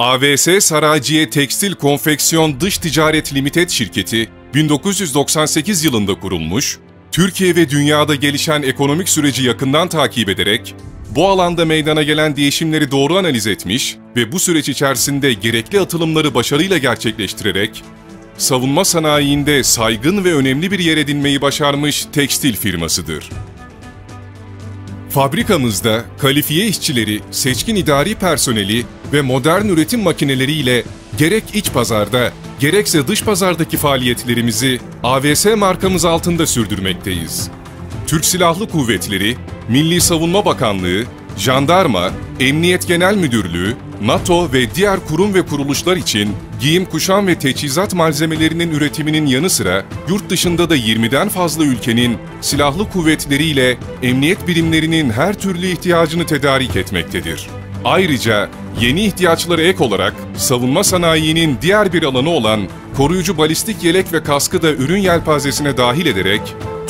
AVS Saraciye Tekstil Konfeksiyon Dış Ticaret Limited şirketi 1998 yılında kurulmuş, Türkiye ve dünyada gelişen ekonomik süreci yakından takip ederek bu alanda meydana gelen değişimleri doğru analiz etmiş ve bu süreç içerisinde gerekli atılımları başarıyla gerçekleştirerek savunma sanayinde saygın ve önemli bir yer edinmeyi başarmış tekstil firmasıdır. Fabrikamızda kalifiye işçileri, seçkin idari personeli ve modern üretim makineleriyle gerek iç pazarda gerekse dış pazardaki faaliyetlerimizi AVS markamız altında sürdürmekteyiz. Türk Silahlı Kuvvetleri, Milli Savunma Bakanlığı, Jandarma, Emniyet Genel Müdürlüğü, NATO ve diğer kurum ve kuruluşlar için giyim, kuşam ve teçhizat malzemelerinin üretiminin yanı sıra yurt dışında da 20'den fazla ülkenin silahlı kuvvetleriyle emniyet birimlerinin her türlü ihtiyacını tedarik etmektedir. Ayrıca yeni ihtiyaçlara ek olarak savunma sanayinin diğer bir alanı olan koruyucu balistik yelek ve kaskı da ürün yelpazesine dahil ederek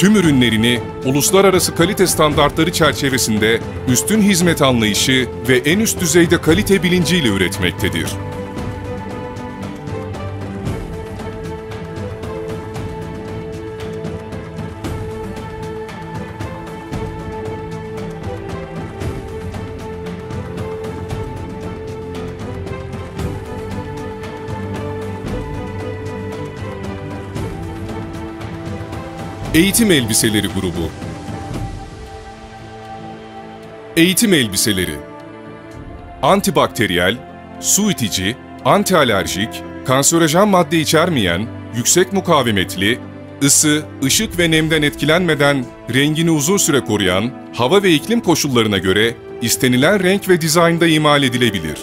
tüm ürünlerini uluslararası kalite standartları çerçevesinde üstün hizmet anlayışı ve en üst düzeyde kalite bilinciyle üretmektedir. Eğitim Elbiseleri Grubu Eğitim elbiseleri Antibakteriyel, su itici, antialerjik, kanserojen madde içermeyen, yüksek mukavemetli, ısı, ışık ve nemden etkilenmeden rengini uzun süre koruyan, hava ve iklim koşullarına göre istenilen renk ve dizaynda imal edilebilir.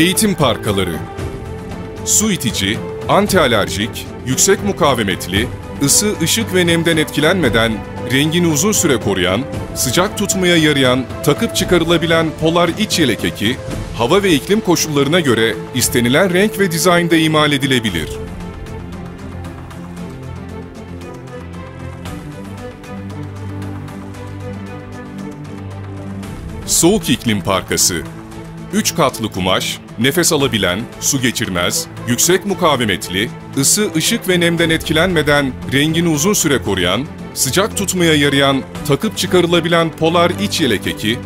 Eğitim parkaları Su itici, antialerjik, yüksek mukavemetli, ısı, ışık ve nemden etkilenmeden rengini uzun süre koruyan, sıcak tutmaya yarayan, takıp çıkarılabilen polar iç yelek eki, hava ve iklim koşullarına göre istenilen renk ve dizaynda imal edilebilir. Soğuk iklim parkası 3 katlı kumaş, nefes alabilen, su geçirmez, yüksek mukavemetli, ısı, ışık ve nemden etkilenmeden rengini uzun süre koruyan, sıcak tutmaya yarayan, takıp çıkarılabilen polar iç yelek eki,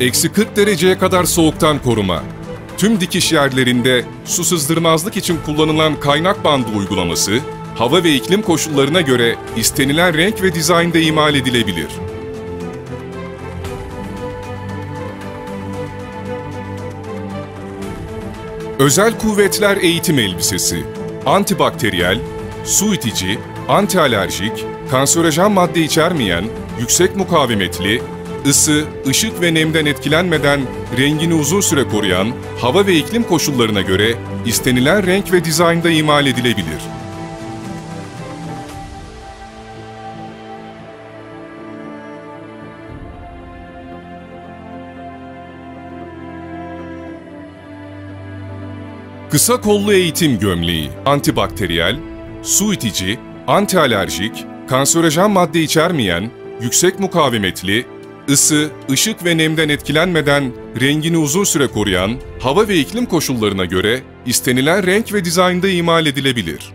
eksi 40 dereceye kadar soğuktan koruma, tüm dikiş yerlerinde su sızdırmazlık için kullanılan kaynak bandı uygulaması, hava ve iklim koşullarına göre istenilen renk ve dizaynda imal edilebilir. Özel Kuvvetler Eğitim Elbisesi Antibakteriyel, su itici, antialerjik, kanserojen madde içermeyen, yüksek mukavemetli, ısı, ışık ve nemden etkilenmeden rengini uzun süre koruyan, hava ve iklim koşullarına göre istenilen renk ve dizaynda imal edilebilir. Kısa kollu eğitim gömleği, antibakteriyel, su itici, antialerjik, kanserojen madde içermeyen, yüksek mukavemetli, ısı, ışık ve nemden etkilenmeden rengini uzun süre koruyan, hava ve iklim koşullarına göre istenilen renk ve dizaynda imal edilebilir.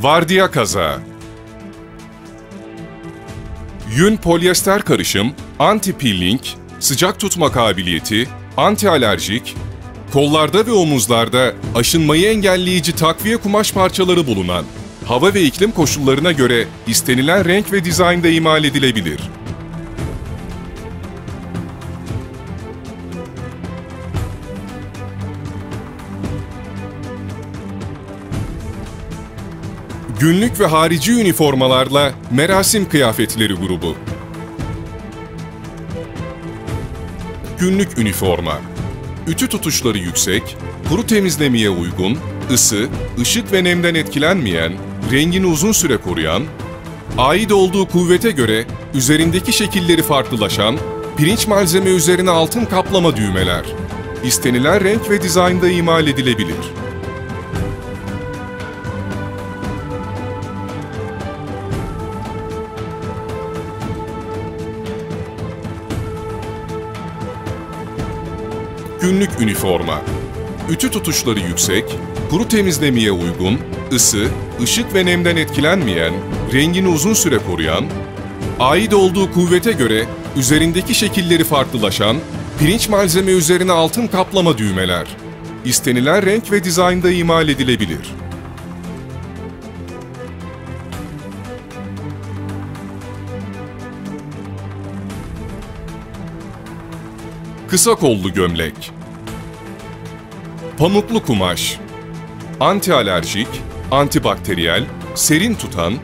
Vardiya kaza. Yün polyester karışım, anti-peeling, sıcak tutma kabiliyeti, anti-alerjik, kollarda ve omuzlarda aşınmayı engelleyici takviye kumaş parçaları bulunan, hava ve iklim koşullarına göre istenilen renk ve dizaynda imal edilebilir. Günlük ve harici üniformalarla merasim kıyafetleri grubu. Günlük üniforma. Ütü tutuşları yüksek, kuru temizlemeye uygun, ısı, ışık ve nemden etkilenmeyen, rengini uzun süre koruyan, ait olduğu kuvvete göre üzerindeki şekilleri farklılaşan, pirinç malzeme üzerine altın kaplama düğmeler. İstenilen renk ve dizaynda imal edilebilir. Günlük üniforma. Ütü tutuşları yüksek, kuru temizlemeye uygun, ısı, ışık ve nemden etkilenmeyen, rengini uzun süre koruyan, ait olduğu kuvvete göre üzerindeki şekilleri farklılaşan, pirinç malzeme üzerine altın kaplama düğmeler. İstenilen renk ve dizaynda imal edilebilir. Kısa kollu gömlek. Pamuklu kumaş. Antialerjik, antibakteriyel, serin tutan,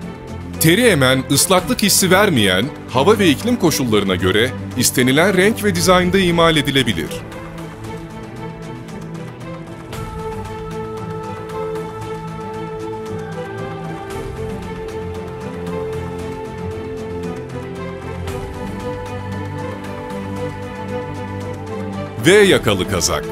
teri emen, ıslaklık hissi vermeyen, hava ve iklim koşullarına göre istenilen renk ve dizaynda imal edilebilir. V yakalı kazak.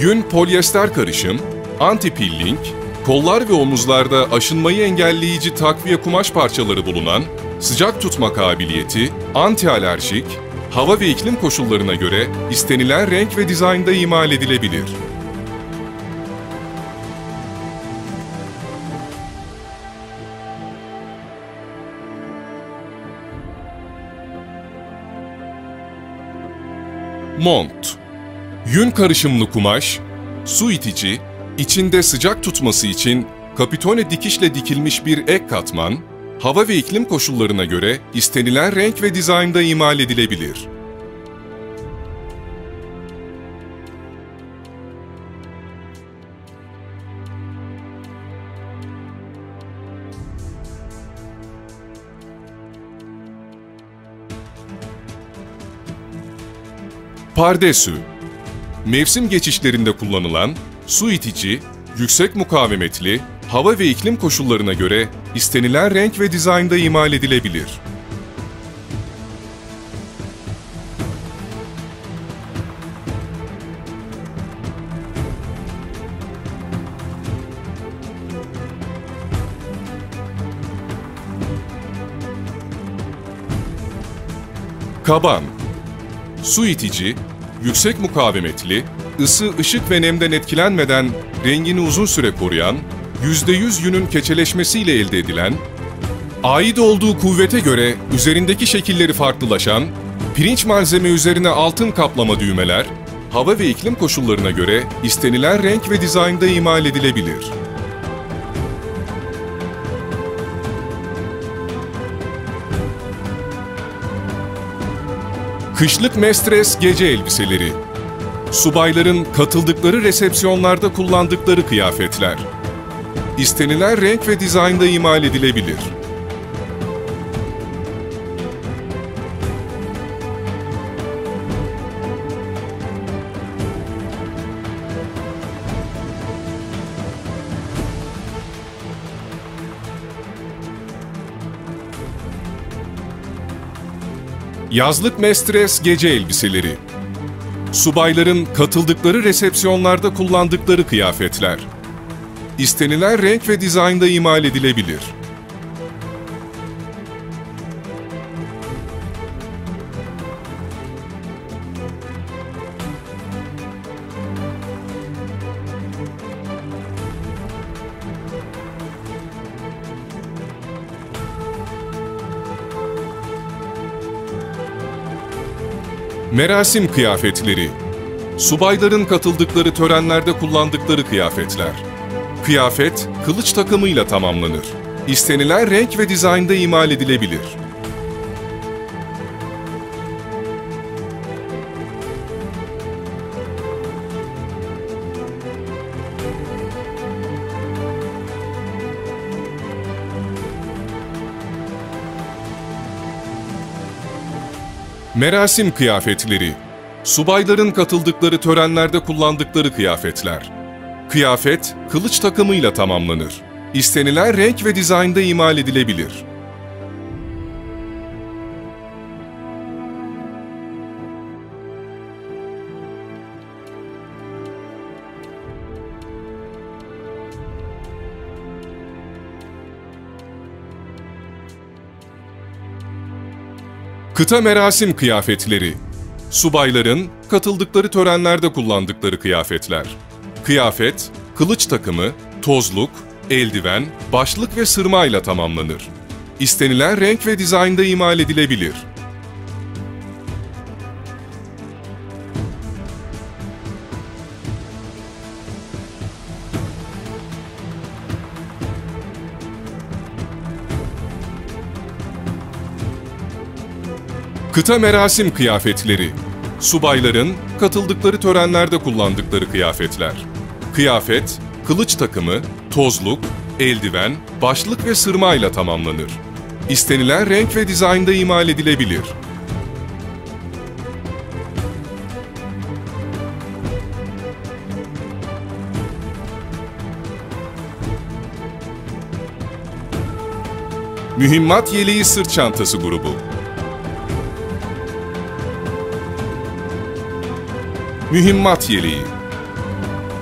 Yün polyester karışım, anti-pilling, kollar ve omuzlarda aşınmayı engelleyici takviye kumaş parçaları bulunan, sıcak tutma kabiliyeti, anti-alerjik, hava ve iklim koşullarına göre istenilen renk ve dizaynda imal edilebilir. Mont Yün karışımlı kumaş, su itici, içinde sıcak tutması için kapitone dikişle dikilmiş bir ek katman, hava ve iklim koşullarına göre istenilen renk ve dizaynda imal edilebilir. Pardesü Mevsim geçişlerinde kullanılan, su itici, yüksek mukavemetli, hava ve iklim koşullarına göre istenilen renk ve dizaynda imal edilebilir. Kaban Su itici, yüksek mukavemetli, ısı, ışık ve nemden etkilenmeden rengini uzun süre koruyan, %100 yünün keçeleşmesiyle elde edilen, ait olduğu kuvvete göre üzerindeki şekilleri farklılaşan, pirinç malzeme üzerine altın kaplama düğmeler, hava ve iklim koşullarına göre istenilen renk ve dizaynda imal edilebilir. Kışlık mestres gece elbiseleri. Subayların katıldıkları resepsiyonlarda kullandıkları kıyafetler. İstenilen renk ve dizaynda imal edilebilir. Yazlık mestres gece elbiseleri. Subayların katıldıkları resepsiyonlarda kullandıkları kıyafetler. İstenilen renk ve dizaynda imal edilebilir. Merasim kıyafetleri. Subayların katıldıkları törenlerde kullandıkları kıyafetler. Kıyafet, kılıç takımıyla tamamlanır. İstenilen renk ve dizaynda imal edilebilir. Merasim kıyafetleri. Subayların katıldıkları törenlerde kullandıkları kıyafetler. Kıyafet, kılıç takımıyla tamamlanır. İstenilen renk ve dizaynda imal edilebilir. Kıta merasim kıyafetleri. Subayların katıldıkları törenlerde kullandıkları kıyafetler. Kıyafet, kılıç takımı, tozluk, eldiven, başlık ve sırmayla tamamlanır. İstenilen renk ve dizaynda imal edilebilir. Kıta merasim kıyafetleri. Subayların katıldıkları törenlerde kullandıkları kıyafetler. Kıyafet, kılıç takımı, tozluk, eldiven, başlık ve sırmayla tamamlanır. İstenilen renk ve dizaynda imal edilebilir. Mühimmat Yeleği Sırt Çantası Grubu Mühimmat Yeleği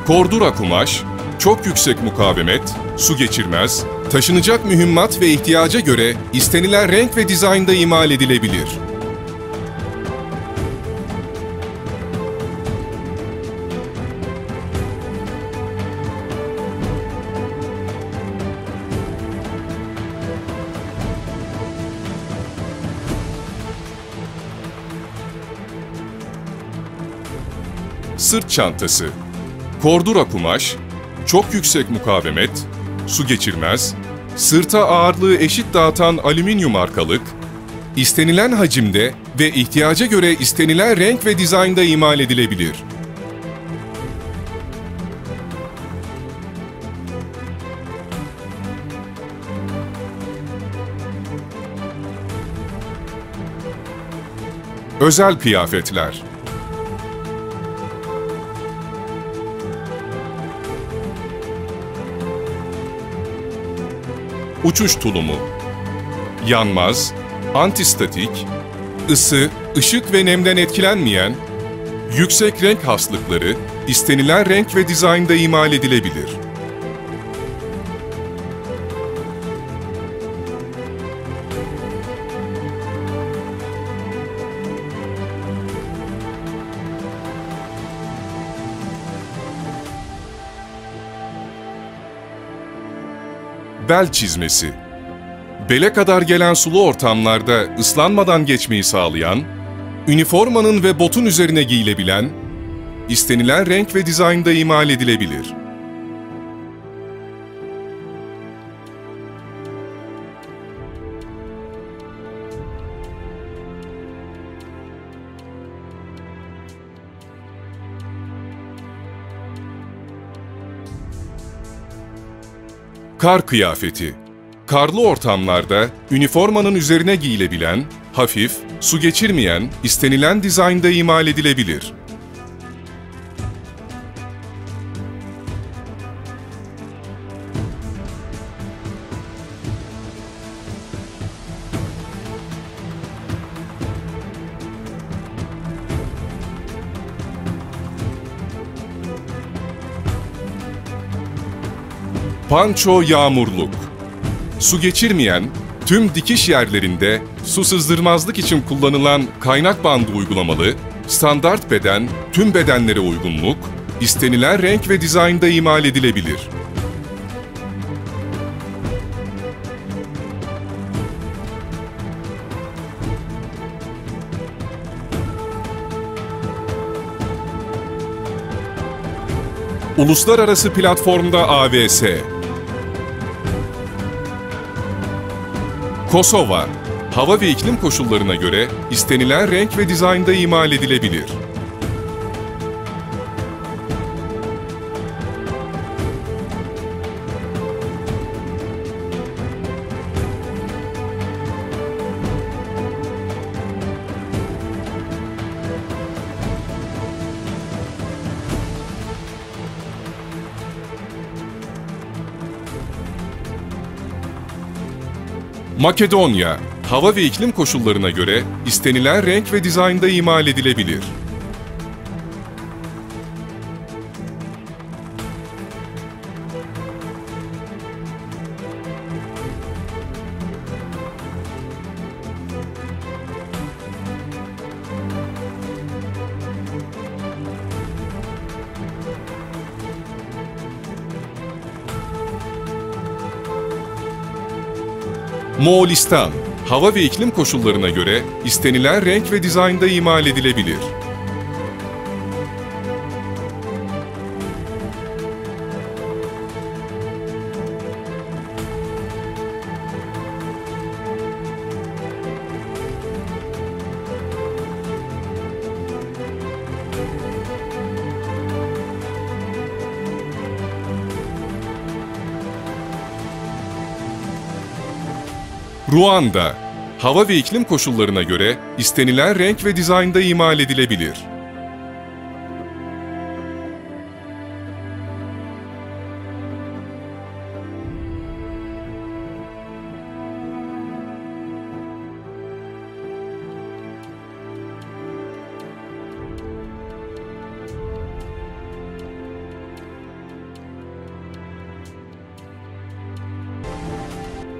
Kordura kumaş, çok yüksek mukavemet, su geçirmez, taşınacak mühimmat ve ihtiyaca göre istenilen renk ve dizaynda imal edilebilir. Sırt çantası Kordura kumaş, çok yüksek mukavemet, su geçirmez, sırta ağırlığı eşit dağıtan alüminyum markalık, istenilen hacimde ve ihtiyaca göre istenilen renk ve dizaynda imal edilebilir. Özel kıyafetler Uçuş tulumu Yanmaz, antistatik, ısı, ışık ve nemden etkilenmeyen, yüksek renk haslıkları, istenilen renk ve dizaynda imal edilebilir. Bel çizmesi Bele kadar gelen sulu ortamlarda ıslanmadan geçmeyi sağlayan, üniformanın ve botun üzerine giyilebilen, istenilen renk ve dizaynda imal edilebilir. Kar kıyafeti Karlı ortamlarda üniformanın üzerine giyilebilen, hafif, su geçirmeyen, istenilen dizaynda imal edilebilir. Panço Yağmurluk Su geçirmeyen, tüm dikiş yerlerinde su sızdırmazlık için kullanılan kaynak bandı uygulamalı, standart beden, tüm bedenlere uygunluk, istenilen renk ve dizaynda imal edilebilir. Uluslararası platformda AVS Kosova, hava ve iklim koşullarına göre istenilen renk ve dizaynda imal edilebilir. Makedonya, hava ve iklim koşullarına göre istenilen renk ve dizaynda imal edilebilir. Moğolistan, hava ve iklim koşullarına göre istenilen renk ve dizaynda imal edilebilir. Ruanda, hava ve iklim koşullarına göre istenilen renk ve dizaynda imal edilebilir.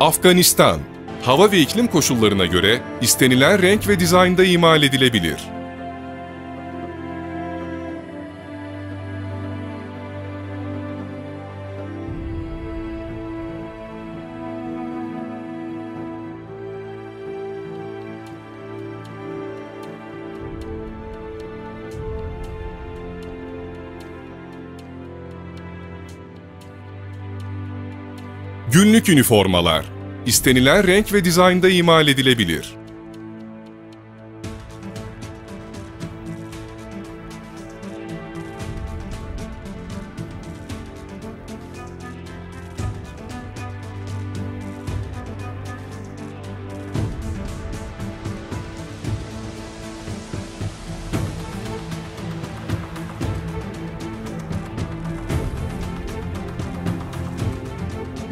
Afganistan, hava ve iklim koşullarına göre istenilen renk ve dizaynda imal edilebilir. Günlük üniformalar istenilen renk ve dizaynda imal edilebilir.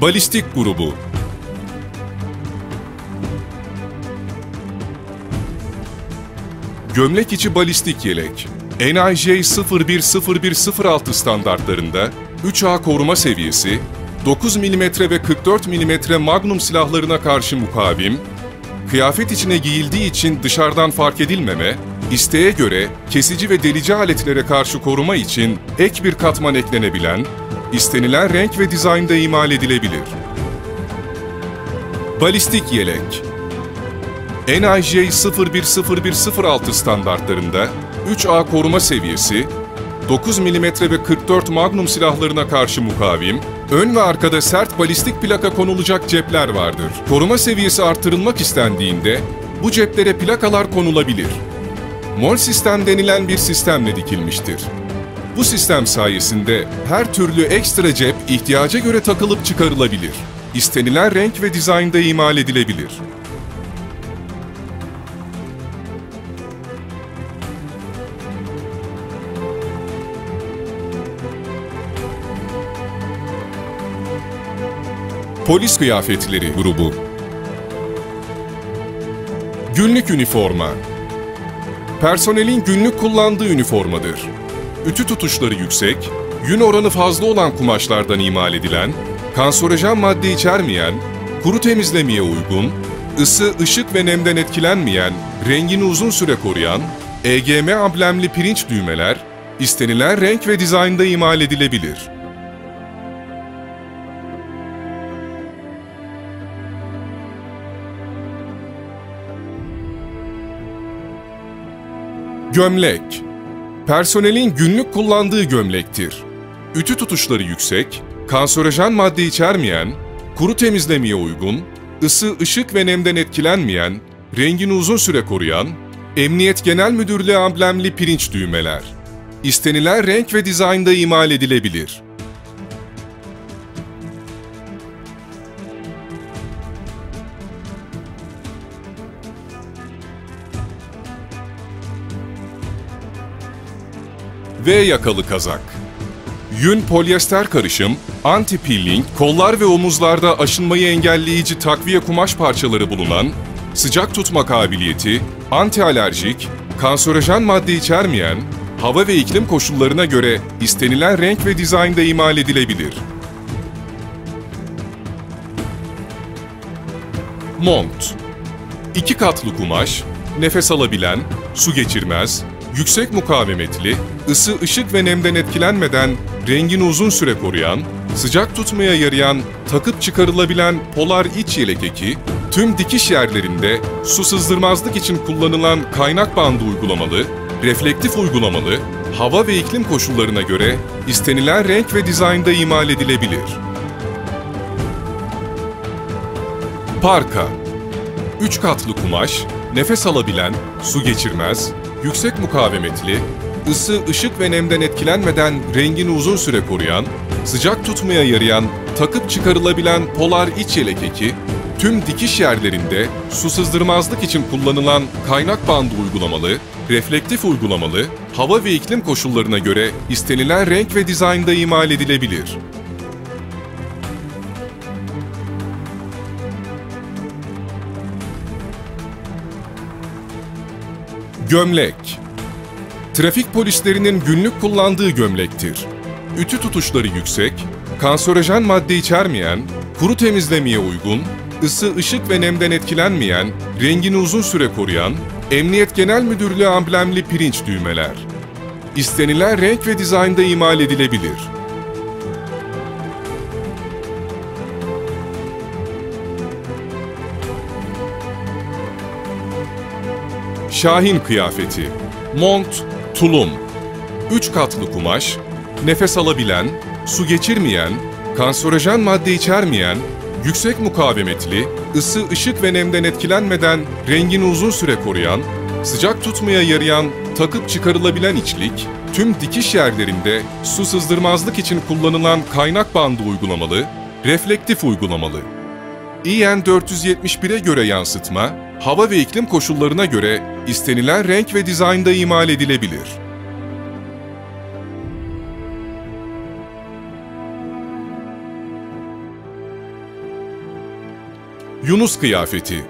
Balistik grubu Gömlek içi balistik yelek, NIJ 010106 standartlarında 3A koruma seviyesi, 9 mm ve 44 mm magnum silahlarına karşı mukavim, kıyafet içine giyildiği için dışarıdan fark edilmeme, isteğe göre kesici ve delici aletlere karşı koruma için ek bir katman eklenebilen, istenilen renk ve dizaynda imal edilebilir. Balistik yelek NIJ 010106 standartlarında 3A koruma seviyesi, 9 mm ve 44 Magnum silahlarına karşı mukavim, ön ve arkada sert balistik plaka konulacak cepler vardır. Koruma seviyesi artırılmak istendiğinde bu ceplere plakalar konulabilir. Mol sistem denilen bir sistemle dikilmiştir. Bu sistem sayesinde her türlü ekstra cep ihtiyaca göre takılıp çıkarılabilir. İstenilen renk ve dizaynda imal edilebilir. Polis kıyafetleri grubu Günlük üniforma Personelin günlük kullandığı üniformadır. Ütü tutuşları yüksek, yün oranı fazla olan kumaşlardan imal edilen, kanserojen madde içermeyen, kuru temizlemeye uygun, ısı, ışık ve nemden etkilenmeyen, rengini uzun süre koruyan, EGM amblemli pirinç düğmeler, istenilen renk ve dizaynda imal edilebilir. Gömlek Personelin günlük kullandığı gömlektir. ütü tutuşları yüksek, kanserojen madde içermeyen, kuru temizlemeye uygun, ısı, ışık ve nemden etkilenmeyen, rengini uzun süre koruyan, Emniyet Genel Müdürlüğü amblemli pirinç düğmeler. İstenilen renk ve dizaynda imal edilebilir. V yakalı kazak. Yün polyester karışım, anti-peeling, kollar ve omuzlarda aşınmayı engelleyici takviye kumaş parçaları bulunan, sıcak tutma kabiliyeti, anti-alerjik, kanserojen madde içermeyen, hava ve iklim koşullarına göre istenilen renk ve dizaynda imal edilebilir. Mont İki katlı kumaş, nefes alabilen, su geçirmez, yüksek mukavemetli, ısı, ışık ve nemden etkilenmeden rengini uzun süre koruyan, sıcak tutmaya yarayan, takıp çıkarılabilen polar iç yelek eki, tüm dikiş yerlerinde su sızdırmazlık için kullanılan kaynak bandı uygulamalı, reflektif uygulamalı, hava ve iklim koşullarına göre istenilen renk ve dizaynda imal edilebilir. Parka Üç katlı kumaş, nefes alabilen, su geçirmez, yüksek mukavemetli, ısı, ışık ve nemden etkilenmeden rengini uzun süre koruyan, sıcak tutmaya yarayan, takıp çıkarılabilen polar iç yelek eki, tüm dikiş yerlerinde su sızdırmazlık için kullanılan kaynak bandı uygulamalı, reflektif uygulamalı, hava ve iklim koşullarına göre istenilen renk ve dizaynda imal edilebilir. Gömlek Trafik polislerinin günlük kullandığı gömlektir. Ütü tutuşları yüksek, kanserojen madde içermeyen, kuru temizlemeye uygun, ısı, ışık ve nemden etkilenmeyen, rengini uzun süre koruyan, Emniyet Genel Müdürlüğü amblemli pirinç düğmeler. İstenilen renk ve dizaynda imal edilebilir. Şahin kıyafeti, mont, tulum, üç katlı kumaş, nefes alabilen, su geçirmeyen, kanserojen madde içermeyen, yüksek mukavemetli, ısı, ışık ve nemden etkilenmeden rengini uzun süre koruyan, sıcak tutmaya yarayan, takıp çıkarılabilen içlik, tüm dikiş yerlerinde su sızdırmazlık için kullanılan kaynak bandı uygulamalı, reflektif uygulamalı. EN 471'e göre yansıtma, hava ve iklim koşullarına göre istenilen renk ve dizaynda imal edilebilir. Yunus kıyafeti,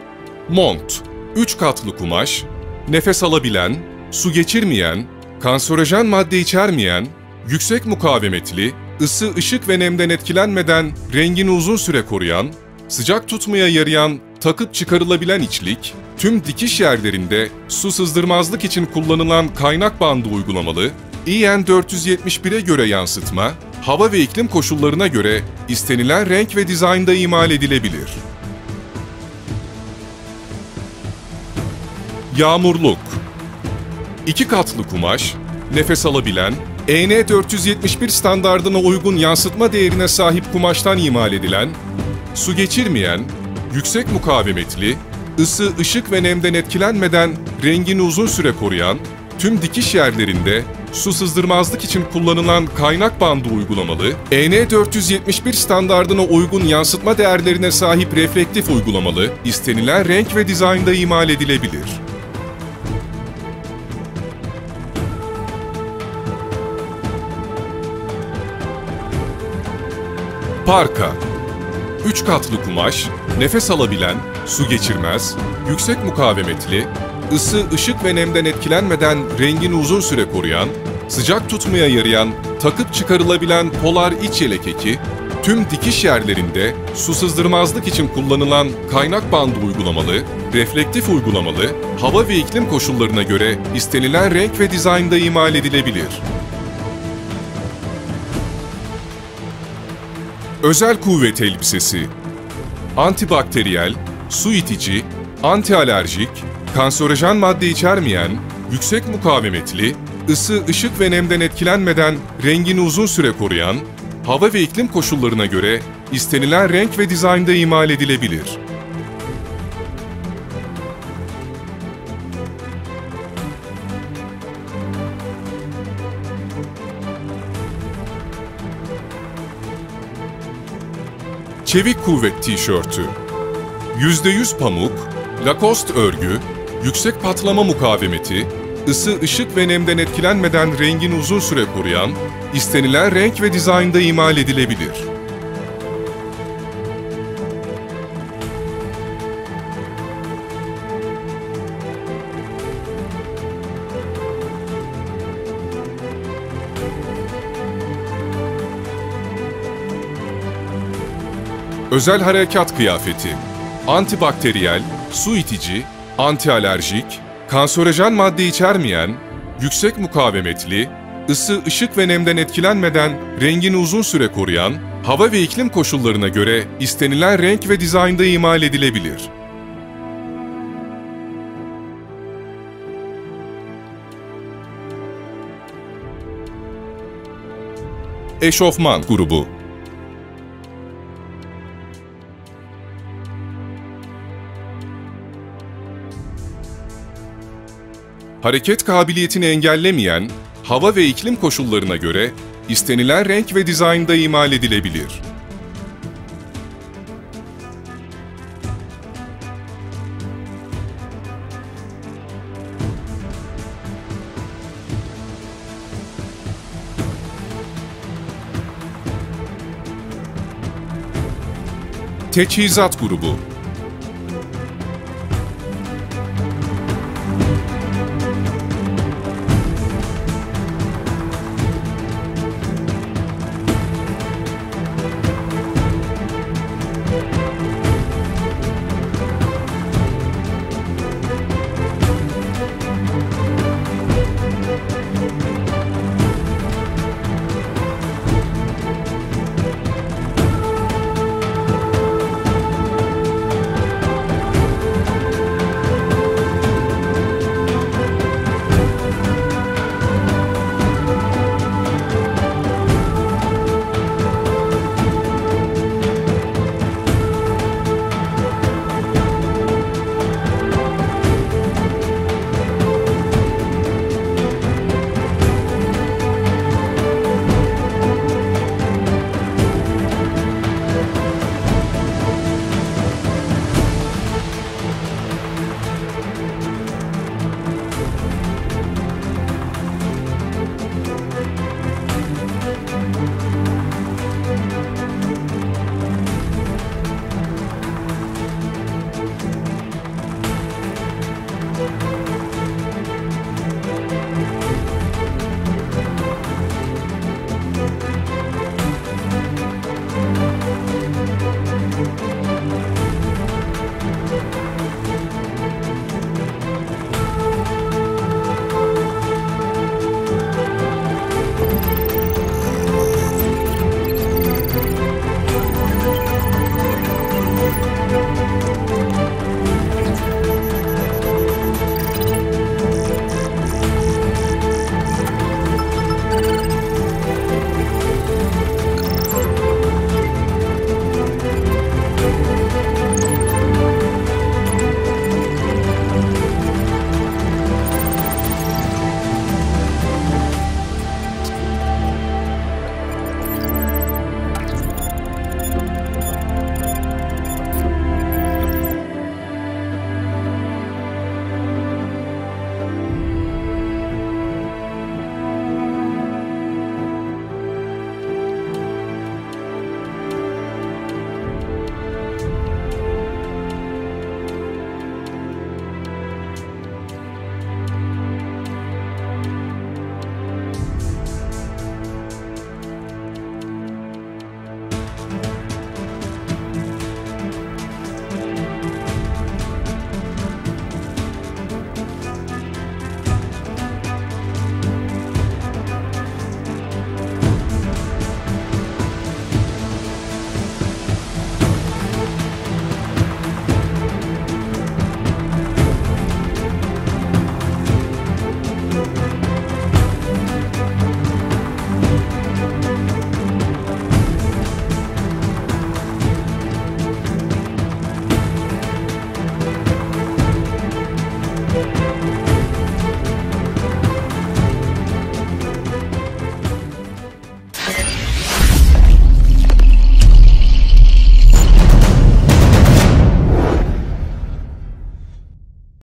mont, üç katlı kumaş, nefes alabilen, su geçirmeyen, kanserojen madde içermeyen, yüksek mukavemetli, ısı, ışık ve nemden etkilenmeden rengini uzun süre koruyan, sıcak tutmaya yarayan, takıp çıkarılabilen içlik, tüm dikiş yerlerinde su sızdırmazlık için kullanılan kaynak bandı uygulamalı, EN 471'e göre yansıtma, hava ve iklim koşullarına göre istenilen renk ve dizaynda imal edilebilir. Yağmurluk İki katlı kumaş, nefes alabilen, EN 471 standardına uygun yansıtma değerine sahip kumaştan imal edilen, su geçirmeyen, yüksek mukavemetli, ısı, ışık ve nemden etkilenmeden rengini uzun süre koruyan, tüm dikiş yerlerinde su sızdırmazlık için kullanılan kaynak bandı uygulamalı, EN 471 standardına uygun yansıtma değerlerine sahip reflektif uygulamalı, istenilen renk ve dizaynda imal edilebilir. Parka Üç katlı kumaş, nefes alabilen, su geçirmez, yüksek mukavemetli, ısı, ışık ve nemden etkilenmeden rengini uzun süre koruyan, sıcak tutmaya yarayan, takıp çıkarılabilen polar iç yelek eki, tüm dikiş yerlerinde su sızdırmazlık için kullanılan kaynak bandı uygulamalı, reflektif uygulamalı, hava ve iklim koşullarına göre istenilen renk ve dizaynda imal edilebilir. Özel kuvvet elbisesi Antibakteriyel, su itici, antialerjik, kanserojen madde içermeyen, yüksek mukavemetli, ısı, ışık ve nemden etkilenmeden rengini uzun süre koruyan, hava ve iklim koşullarına göre istenilen renk ve dizaynda imal edilebilir. Çevik Kuvvet tişörtü %100 pamuk, Lacoste örgü, yüksek patlama mukavemeti, ısı, ışık ve nemden etkilenmeden rengini uzun süre koruyan, istenilen renk ve dizaynda imal edilebilir. Özel harekat kıyafeti, antibakteriyel, su itici, antialerjik, kanserojen madde içermeyen, yüksek mukavemetli, ısı, ışık ve nemden etkilenmeden rengini uzun süre koruyan, hava ve iklim koşullarına göre istenilen renk ve dizaynda imal edilebilir. Eşofman grubu hareket kabiliyetini engellemeyen, hava ve iklim koşullarına göre istenilen renk ve dizaynda imal edilebilir. Teçhizat grubu